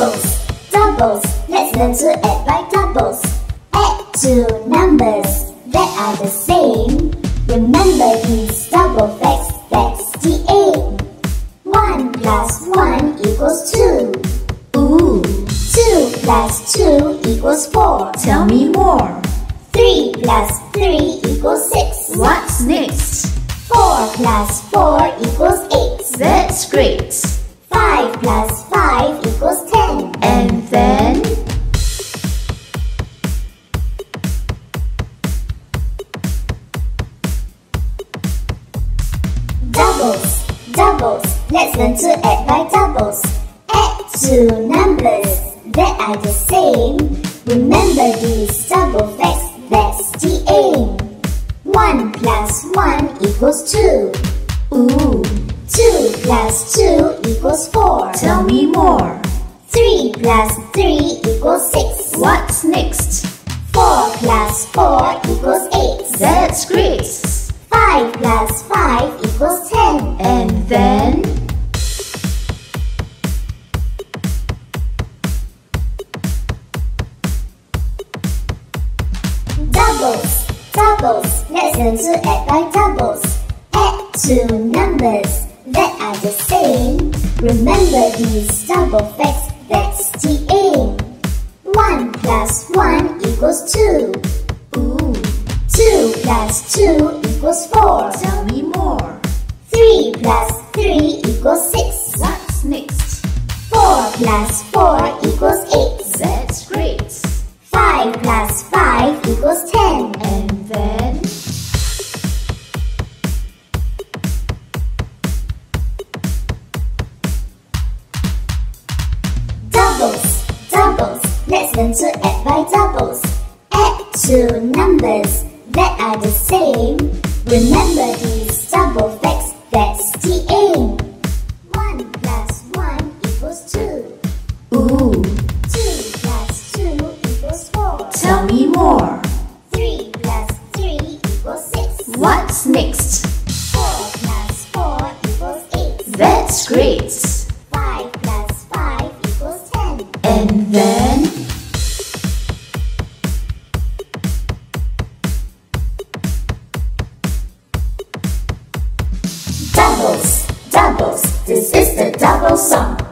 Doubles, doubles. let's learn to add by doubles. Add two numbers that are the same. Remember these double facts, that's the aim. 1 plus 1 equals 2. Ooh, 2 plus 2 equals 4. tell me more. 3 plus 3 equals 6. What's next? 4 plus 4 equals 8. That's great. 5 plus 5 Doubles, doubles, let's learn to add by doubles. Add two numbers that are the same. Remember these double facts, that's the aim. 1 plus 1 equals 2. ooh, 2 plus 2 equals 4. tell me more. 3 plus 3 equals 6. What's next? 4 plus 4 equals 8. That's great. 5 plus 5 equals 10. And then, Doubles, doubles, let's learn to add by doubles. Add two numbers that are the same. Remember these double facts, that's the aim. 1 plus 1 equals 2. ooh, 2 plus 2 equals 4. tell me more. 3 plus 3 equals 6. What's next? 4 plus 4 equals 8. That's great. 5 plus 5 equals 10. And then, Doubles, doubles, let's learn to add by doubles. Add two numbers that are the same. Remember these double facts, that's the aim. 1 plus 1 equals 2. Ooh. 2 plus 2 equals 4. Tell me more. 3 plus 3 equals 6. What's next? doubles, doubles. This is the double sum.